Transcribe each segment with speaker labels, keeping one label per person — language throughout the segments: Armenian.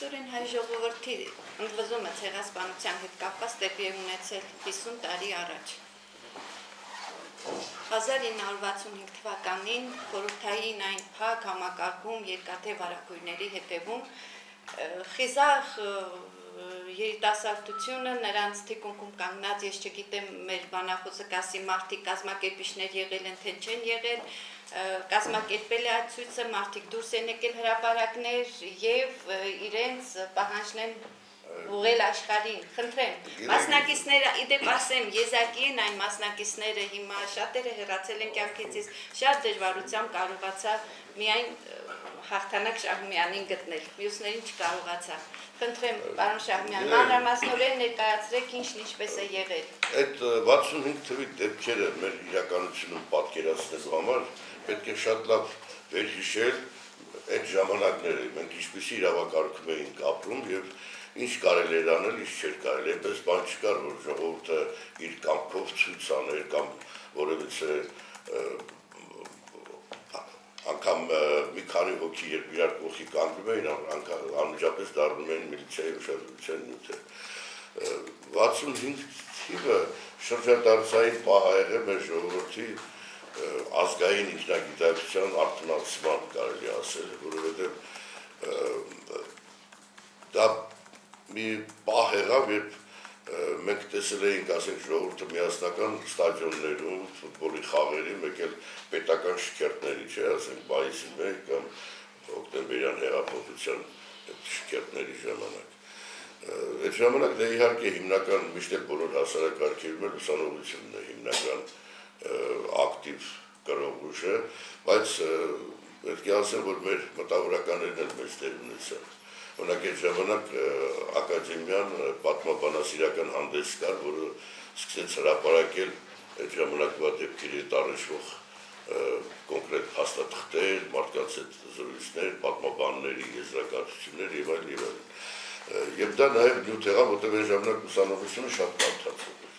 Speaker 1: փաստորեն հայ ժողովրդի ընդվզումը ցեղասպանության հետ կապված տեղի է ունեցել 50 տարի առաջ։ 1965 թվականին խորհրդային այն փակ համակարգում երկաթե վարակույրների հետևում խիզախ երիտասարդությունը նրանց թիկունքում կանգնած ես չգիտեմ մեր բանախոսը կասի մարտի կազմակերպիչներ եղել են թե չեն եղել կազմակերպել է այդ ցույցը մարդիկ դուրս են եկել հրապարակներ եւ իրենց պահանջն ուղել աշխարհին, խնդրեմ։ Մասնակիցները, իդեպ ասեմ, եզակի են այն մասնակիցները հիմա շատերը հեռացել են կյանքից, շատ դժվարությամբ կարողացա միայն հաղթանակ Շահումյանին գտնել, մյուսներին չկարողացա։ Խնդրեմ, պարոն Շահումյան, մանրամասնորեն ներկայացրեք ինչն ինչպես է եղել։
Speaker 2: Այդ 65 թվի դեպքերը մեր իրականությունում պատկերացնելու համար պետք է շատ լավ վերհիշել այդ ժամանակները, մենք ինչպեսի իրավակարգում էինք ապրում եւ ինչ կարելի էր անել, ինչ չէր կարելի։ Այնպես բան չկար, որ ժողովուրդը իր կամքով ցույց աներ կամ որևիցե անգամ մի քանի հոգի երբ իրար կողքի կանգնում էին, անմիջապես դառնում էին միլիցիայի ուշադրության նյութը։ 65 թիվը շրջադարձային պահ եղել մեր ժողովրդի ազգային ինքնագիտակցության արտնացման կարելի ասել, որովհետև դա մի պահ եղավ, երբ մենք տեսել էինք, ասենք, ժողովուրդը միասնական ստադիոններում, ֆուտբոլի խաղերի, մեկ էլ պետական շքերտների, չէ, ասենք, բայիսի 1 կամ օկտեմբերյան հեղափոխության շքերտների ժամանակ։ Այդ ժամանակ դա իհարկե հիմնական միշտ բոլոր հասարակարգերում ուսանողությունն է հիմնական ակտիվ կրող ուժը, բայց պետք է ասեմ, որ մեր մտավորականներն էլ մեծ դեր ունեցան Օրինակ այդ ժամանակ ակադեմիան պատմաբանասիրական հանդես կար, որը սկսեց հրապարակել այդ ժամանակվա դեպքերի տարեշվող կոնկրետ հաստատղթեր, մարդկանց հետ զրույցներ, պատմաբանների եզրակացություններ եւ այլ եւ այլ։ Եվ դա նաեւ նյութ եղավ, որտեղ այն ժամանակ ուսանողությունը շատ կարդացել էր։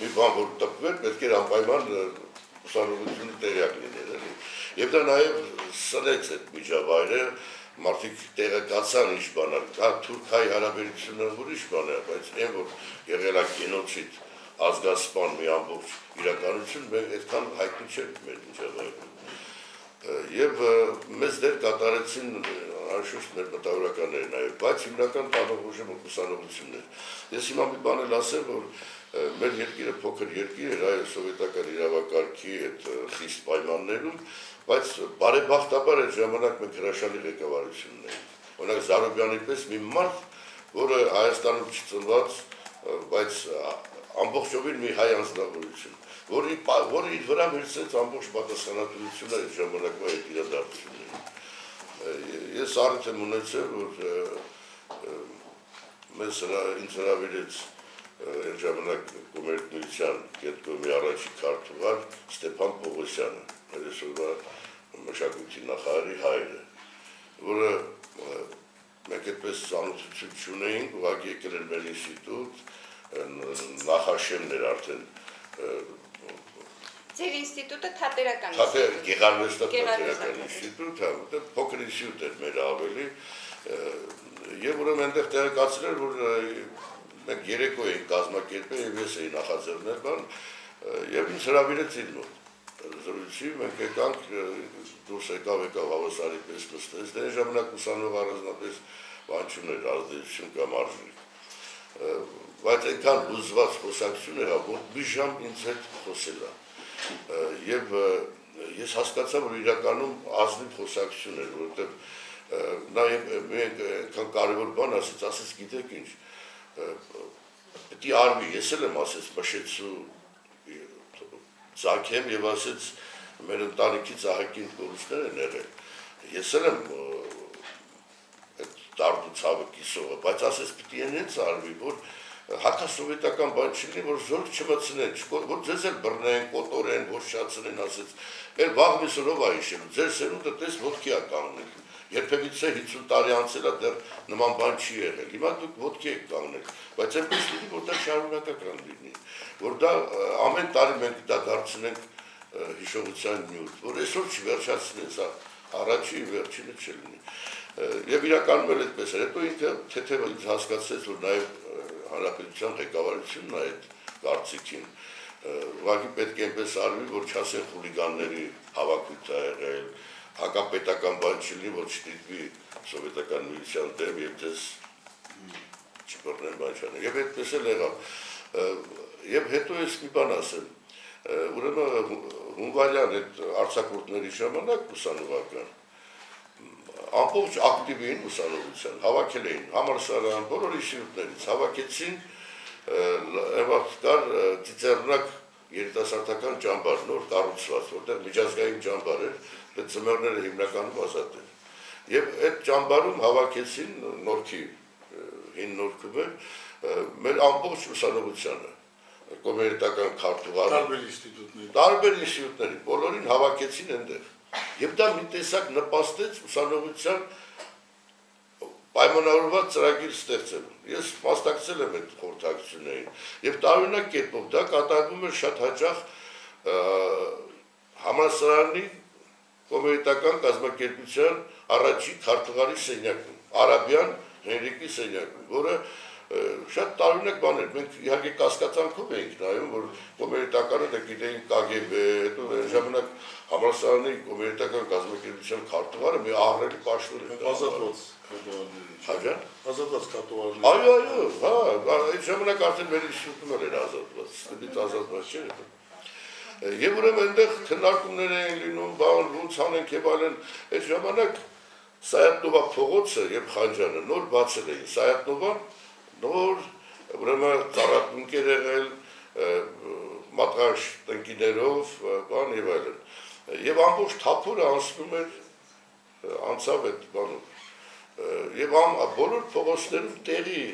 Speaker 2: Մի բան որ տպվեր, պետք էր անպայման ուսանողությունը տեղյակ լինել, էլի։ Եվ դա նաեւ սնեց այդ միջավայրը, մարդիկ տեղեկացան ինչ բանալ, դա Թուրքայի հարաբերությունը ուրիշ բան է, բայց այն որ եղել է գենոցիդ ազգասպան մի ամբողջ իրականություն, մենք այդքան հայտնի չէր մեր միջավայրում։ Եվ մեզ դեր կատարեցին անշուշտ մեր մտավորականները նաև, բայց հիմնական տանող ուժը ուսանողությունն էր։ Ես հիմա մի բան էլ ասեմ, որ մեր երկիրը փոքր երկիր էր, այո, սովետական իրավակարգի այդ խիստ պայմաններում, բայց բարեբախտաբար այդ ժամանակ մենք հրաշալի ղեկավարություն ունեինք։ Օրինակ Զարոբյանի պես մի մարդ, որը Հայաստանում չծնված, բայց ամբողջովին մի հայ անձնավորություն, որի որը իր վրա վերցրեց ամբողջ պատասխանատվությունը այդ ժամանակվա այդ իրադարձություններին։ Ես արդեն եմ ունեցել, որ մեզ հրա ինձ հրավիրեց այն ժամանակ կոմերտնության կետկոմի առաջի քարտուղար Ստեփան Պողոսյանը, այսօրվա մշակույթի նախարարի հայրը, որը մենք այդպես ծանոթություն չունեինք, ուղղակի եկել էր մեր ինստիտուտ, նախաշեմն էր արդեն
Speaker 1: Ձեր ինստիտուտը թատերական
Speaker 2: Թատե գեղարվեստա թատերական ինստիտուտ, հա, որտեղ փոքր ինստիտուտ էր մեր ավելի եւ ուրեմն այնտեղ տեղեկացրել որ մենք երեկո էինք կազմակերպել եւ ես էի նախաձեռնել բան եւ ինձ հրավիրեցին մոտ զրույցի մենք եկանք դուրս եկավ եկավ հավասարի պես նստեց, դե ժամանակ ուսանող առանձնապես բան չուներ ազդեցություն կամ արժեք։ Բայց այնքան լուզված խոսակցություն եղավ, որ մի ժամ ինձ հետ խոսել է։ Եվ ես հասկացա, որ իրականում ազնիվ խոսակցություն էր, որովհետև նա մենք այնքան կարևոր բան ասեց, ասեց գիտեք ինչ, է արվի, ես էլ եմ ասեց, մշեցու ցակեմ եւ ասեց մեր ընտանիքի ցահակին կորուստներ են եղել։ Ես էլ եմ դարդու ցավը կիսողը, բայց ասես պիտի այնց արվի, որ հակասովետական բան չլինի, որ զորք չմցնեն, որ ձեզ էլ բռնեն, կոտորեն, ոչնչացնեն, ասեց։ Էլ վաղ միսորով է իշել, ձեր սերունդը տես ոտքի է կանգնել։ Երբևիցե 50 տարի անցել է դեռ նման բան չի եղել։ Հիմա դուք ոտքի եք կանգնել, բայց այնպես լինի, որ դա շարունակական լինի որ դա ամեն տարի մենք դա դարձնենք հիշողության նյութ, որ այսօր չվերջացնեն սա Առաջի վերջինը չլինի։ Եվ իրականում էլ այդպես էր։ Հետո ինքը թեթև ինձ հասկացեց, որ նաև հանրապետության ղեկավարությունն է այդ կարծիքին ուղղակի պետք է այնպես արվի, որ չասեն խուլիգանների հավաքույթ է եղել, հակապետական բան չլինի, որ չդիտվի սովետական միության դեմ եւ դες չբռնեն բան չանեն։ Եվ այդպես էլ եղավ։ Եվ հետո ես մի բան ասեմ։ Ուրեմն հունվարյան այդ արցակուրտների ժամանակ ուսանողական ամբողջ ակտիվ էին ուսանողության, հավաքել էին համալսարան, բոլոր ինստիտուտներից հավաքեցին եղավ կար ծիծեռնակ երիտասարդական ճամբար նոր կառուցված, որտեղ միջազգային ճամբար էր, դե ծմերները հիմնականում ազատ էր։ Եվ այդ ճամբարում հավաքեցին նորքի հին նորքում էր մեր ամբողջ ուսանողությանը կոմերիտական քարտուղարը
Speaker 3: տարբեր ինստիտուտների
Speaker 2: տարբեր ինստիտուտների բոլորին հավաքեցին այնտեղ եւ դա մի տեսակ նպաստեց ուսանողության պայմանավորված ծրագիր ստեղծելու։ Ես մասնակցել եմ այդ խորհրդակցություններին եւ տարօրինակ կերպով դա կատարվում էր շատ հաճախ համասարանի կոմերիտական կազմակերպության առաջի քարտուղարի սենյակում, Արաբյան Հենրիկի սենյակում, որը շատ տարօրինակ բաներ։ Մենք իհարկե կասկածանքով էինք նայում, որ կոմերիտականը դա գիտեին KGB, հետո ժամանակ համալսարանի կոմերիտական կազմակերպության քարտուղարը մի ահռելի պաշտոն էր։
Speaker 3: ազատված քարտուղարների։
Speaker 2: Հաջան։
Speaker 3: Ազատված քարտուղարների։
Speaker 2: Այո, այո, հա, այդ ժամանակ արդեն մեր ինստիտուտն էր ազատված, ստիպից ազատված չէր։ Եվ ուրեմն այնտեղ քննարկումներ էին լինում, բան ոնց անենք եւ այլն։ Այդ ժամանակ Սայատնովա փողոցը եւ Խանջանը նոր բացել էին։ Սայատնովան նոր ուրեմն ծառատունկեր եղել մատրաշ տնկիներով, բան եւ այլն։ Եվ ամբողջ թափուրը անցնում էր անցավ այդ բանում։ Եվ ամ բոլոր փողոցներում տեղի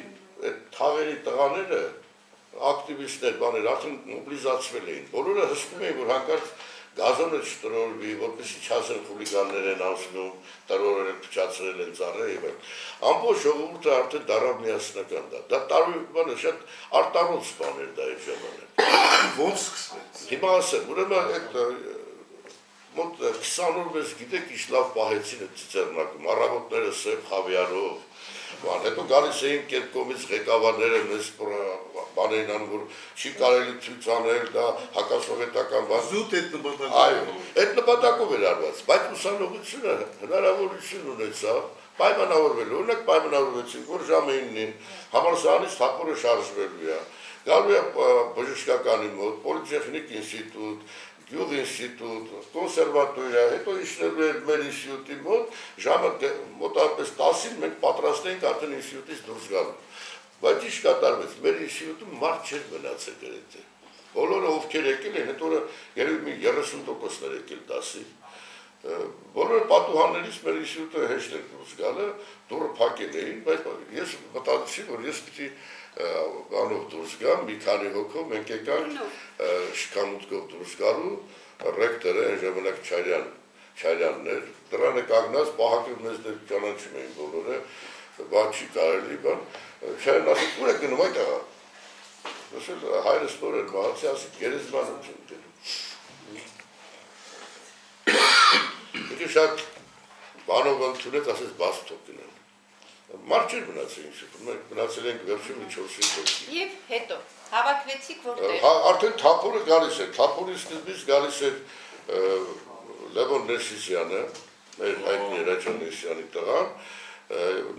Speaker 2: այդ թաղերի տղաները ակտիվիստներ, բաներ արդեն մոբիլիզացվել էին։ Բոլորը հսկում էին, որ հանկարծ գազոնը չտրորվի, որպեսզի չասեն խուլիգաններ են անցնում, տրորել են, փչացրել են ծառը եւ այլն։ Ամբողջ ժողովուրդը արդեն դարավ միասնական դա։ Դա տարու բանը շատ արտարոց բան էր դա այդ ժամանակ։
Speaker 3: Ոնց սկսվեց։
Speaker 2: Հիմա ասեմ, ուրեմն այդ մոտ 20 օր մեզ գիտեք ինչ լավ պահեցին այդ ծիծեռնակում, առավոտները սև խավիարով, բան, հետո գալիս էին կերկոմից ղեկավարները մեզ բաներին անում, որ չի կարելի ցույց անել, դա հակասովետական բան։
Speaker 3: Զուտ այդ նպատակը։
Speaker 2: Այո, այդ նպատակով էր արված, բայց ուսանողությունը հնարավորություն ունեցավ պայմանավորվել, օրինակ պայմանավորվեցին, որ ժամը 9-ին համալսարանից թափորը շարժվելու է։ Գալու է բժշկականի մոտ, պոլիտեխնիկ ինստիտուտ, գյուղ ինստիտուտ, կոնսերվատորիա, հետո իջնելու էր մեր ինստիտուտի մոտ, ժամը մոտավորապես 10-ին մենք պատրաստ էինք արդեն ինստիտուտից դուրս գալու։ Բայց ինչ կատարվեց, մեր ինստիտուտում մարդ չէր մնացել գրեթե։ Բոլորը ովքեր եկել են, հետո երևի մի 30%-ներ եկել 10-ի։ Բոլոր պատուհաններից մեր ինստիտուտը հեշտ էր դուրս գալը, դուրը փակել էին, բայց ես մտածեցի, որ ես պիտի անով դուրս գամ, մի քանի հոգով մենք եկանք շքամուտքով դուրս գալու, ռեկտորը այն ժամանակ Չարյան, Չարյանն էր, դրանը կանգնած պահակել մեզ դեր ճանաչում էին բոլորը, բան չի կարելի, բան, Չարյան ասի, ուր է գնում այդ աղա, ասել հայրս նոր էր մահացի, ասի, գերեզմանում չեմ դերում։ Եթե շատ բանով ընդունեց, ասես բաց թող գնան։ Մարդ չէր մնացել ինձ, մենք մնացել ենք վերջին մի 4-5 հոգի։
Speaker 1: Եվ հետո հավաքվեցիք որտեղ։
Speaker 2: Հա, արդեն թափորը գալիս է, թափորի սկզբից գալիս է Լևոն Ներսիսյանը, մեր հայտնի Ռաչան Ներսյանի տղան,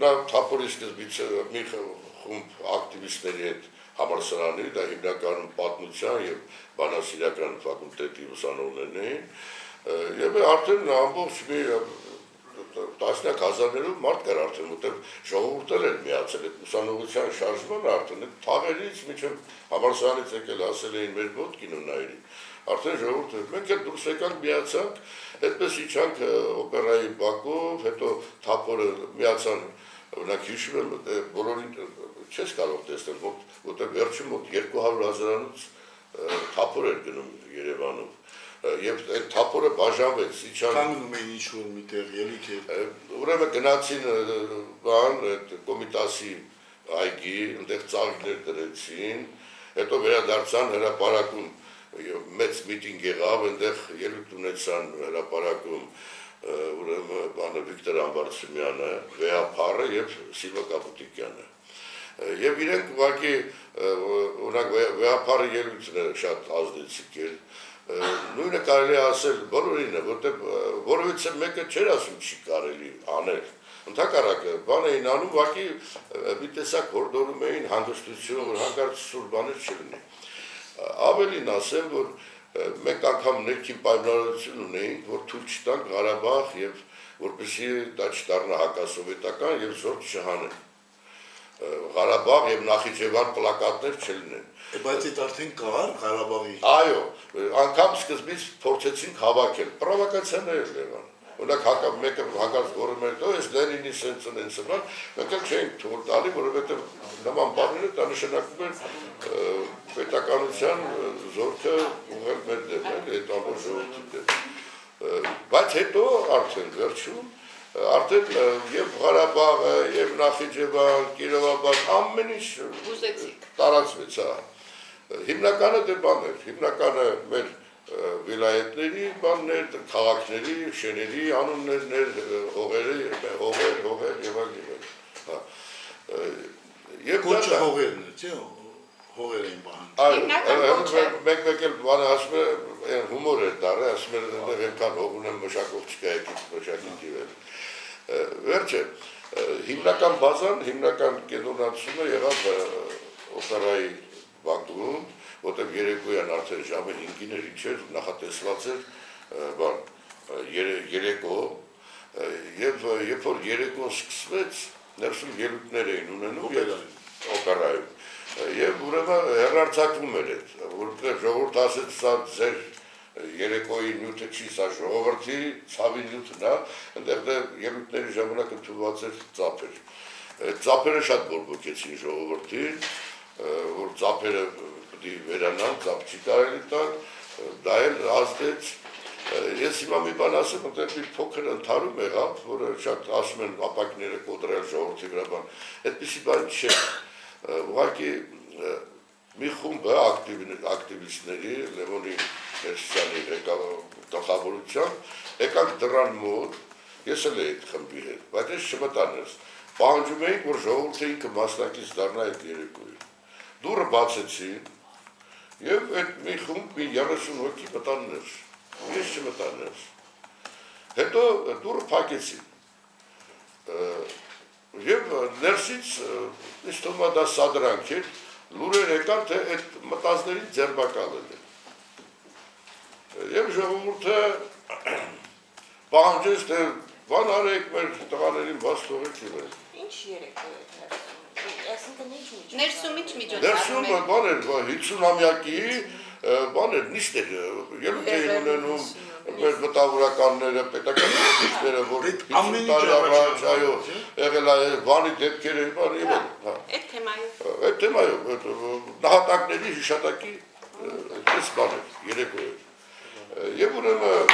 Speaker 2: նա թափորի սկզբից մի խումբ ակտիվիստների հետ համալսարանի, դա հիմնականում պատմության եւ բանասիրական ֆակուլտետի ուսանողներն էին, եւ արդեն ամբողջ մի տասնյակ հազարներով մարդ կար արդեն, որտեղ ժողովուրդը էր միացել այդ ուսանողության շարժմանը արդեն այդ թաղերից միջև համալսարանից եկել ասել էին մեր մոտ կինոնայրին։ Արդեն ժողովուրդը մենք էլ դուրս եկանք միացանք, այդպես իջանք օպերայի Բաքով, հետո թափորը միացան, օրինակ հիշում եմ բոլորին չես կարող տեսնել, որտեղ վերջին մոտ 200 հազարանոց թափոր էր գնում Երևանում եւ այդ թափորը բաժանվեց իջան
Speaker 3: կանգնում էին ինչ որ միտեղ ելույթ էր
Speaker 2: ուրեմն գնացին բան այդ կոմիտասի այգի այնտեղ ծաղիկներ դրեցին հետո վերադարձան հրաապարակում մեծ միտինգ եղավ այնտեղ ելույթ ունեցան հրաապարակում ուրեմն բանը Վիկտոր Ամբարձումյանը, Վեհապարը եւ Սիլվա Կապուտիկյանը։ Եվ իրենք ուղղակի օրինակ Վեհապարը ելույթն է շատ ազդեցիկ էր նույնը կարելի ասել բոլորին է, որտեղ որովհետեւ մեկը չէր ասում չի կարելի անել։ Ընդհակառակը բան էին անում, ուղղակի մի տեսակ հորդորում էին հանդուրժություն, որ հանկարծ սուր բաներ չլինի։ Ավելին ասեմ, որ մենք անգամ ներքին պայմանավորություն ունեինք, որ թույլ չտանք Ղարաբաղ եւ որպեսզի դա չդառնա հակասովետական եւ զոր չհանեն։ Ղարաբաղ եւ Նախիջևան պլակատներ չլինեն։
Speaker 3: Բայց այդ արդեն կար Ղարաբաղի։
Speaker 2: Այո, անգամ սկզբից փորձեցինք հավաքել։ Պրովոկացիաներ եղան։ Օրինակ հակա մեկը հակած գորում էր, դու ես Լենինի սենց ունեն սրան, մենք էլ չէինք թույլ տալի, որովհետեւ նման բաները դա նշանակում էր պետականության զորքը ուղղել մեր դեմ, այդ ամբողջ ժողովրդի դեմ։ Բայց հետո արդեն վերջում արդեն եւ Ղարաբաղը եւ Նախիջևան, Կիրովաբադ ամեն ինչ
Speaker 1: ուզեցիք
Speaker 2: տարածվեց, հա։ Հիմնականը դե բաներ, հիմնականը մեր վիլայետների բաններ, քաղաքների, շեների անուններներ, հողերի, հողեր, հողեր եւ այլն։ Հա։
Speaker 3: Եվ կոչը հողերն է, չէ՞, հողեր էին բան։
Speaker 2: Այո, մեկ-մեկ էլ բանը ասում է հումոր է դարը, ասում է այնտեղ այնքան հող ունեմ մշակող չկա եկի մշակիչի վեր։ Վերջը հիմնական բազան, հիմնական կենտրոնացումը եղավ օպերայի Բաքվում, որտեղ երեկոյան արդեն ժամը 5-ին էր ինչ էր նախատեսված էր բան երեկո եւ երբ որ երեկոն սկսվեց ներսում ելույթներ էին ունենում օպերայում եւ ուրեմն հերարցակվում էր այդ որովհետեւ ժողովուրդ ասեց սա ձեր երեկոյի նյութը չի սա ժողովրդի ցավի նյութն է այնտեղ ելույթների ժամանակ ընդունված էր ծափեր ծափերը շատ բորբոքեցին ժողովրդին որ ծափերը պետք է վերանան, ծափ չի կարելի տալ, դա էլ ազդեց ես հիմա մի բան ասեմ, այնտեղ մի փոքր ընդհարում եղավ, որը շատ ասում են ապակները կոտրել ժողովրդի վրա բան։ Այդպեսի բան չէ։ Ուղղակի մի խումբը ակտիվիստների Լևոնի Մերսյանի գլխավորությամբ եկան դրան մոտ, ես էլ էի այդ խմբի հետ, բայց ես չմտանես։ Պահանջում էինք, որ ժողովուրդը ինքը մասնակից դառնա այդ երեկոյին։ Դուրը բացեցին, եւ այդ մի խումբ մի 30 հոգի մտաններ։ Ես չմտանես։ Հետո դուրը փակեցին։ Եվ ներսից ինձ թվում է դա սադրանք էր, լուրեր եկան, թե այդ մտածներին ձերբակալել են։ Եվ ժողովուրդը պահանջեց, թե բան արեք մեր տղաներին բաց թողեք իրեն։
Speaker 4: Ինչ ներսում։ Այսինքն ինչ միջոց։
Speaker 1: Ներսում ինչ միջոց։
Speaker 2: Ներսում բան էր 50-ամյակի բան էր նիշտ էր ելույթ էին ունենում մեր մտավորականները, պետական քիչները, որ
Speaker 3: ամեն ինչ առաջ,
Speaker 2: այո, եղել է բանի դեպքերը, բան եւ հա։
Speaker 1: Այդ թեմայով։
Speaker 2: Այդ թեմայով նահատակների հիշատակի այդպես բան էր, երեկո էր։ Եվ ուրեմն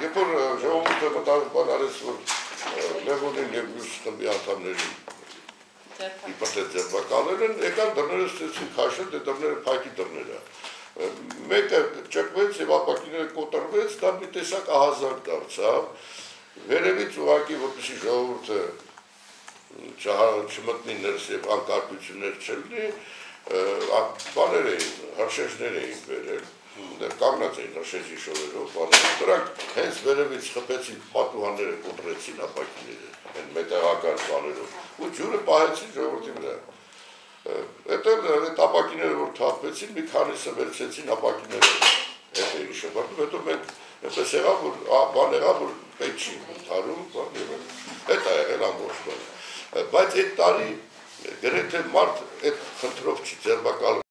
Speaker 2: երբ որ ժողովուրդը մտավոր արեց որ Լևոնին եւ մյուս խմբի անդամներին իբրտե ձերբակալել են, եկան դռները ստեցին քաշել, դե դռները փակի դռները մեկը ճկվեց եւ ապակիները կոտրվեց, դա մի տեսակ ահազարկ դարձավ։ Վերևից ուղակի որպեսի ժողովուրդը չմտնի ներս եւ անկարգություններ չլինի, բաներ էին, հրշեջներ էին վերել, դեռ կանգնած էին հրշեջի շորերով, բաներ։ Դրանք հենց վերևից խփեցին պատուհանները, կոտրեցին ապակիները, այն մետաղական բաներով, ու ջուրը պահեցին ժողովրդի վրա։ Էդ այդ ապակիները որ թափվեցին, մի քանիսը վերցեցին ապակիները հետ էին շփոթում, հետո մենք այնպես եղավ որ բան եղավ որ պետք չի ընդհարում, բան եւ այդ է եղել ամբողջ բանը։ Բայց այդ տարի գրեթե մարդ այդ խնդրով չի ձերբակալ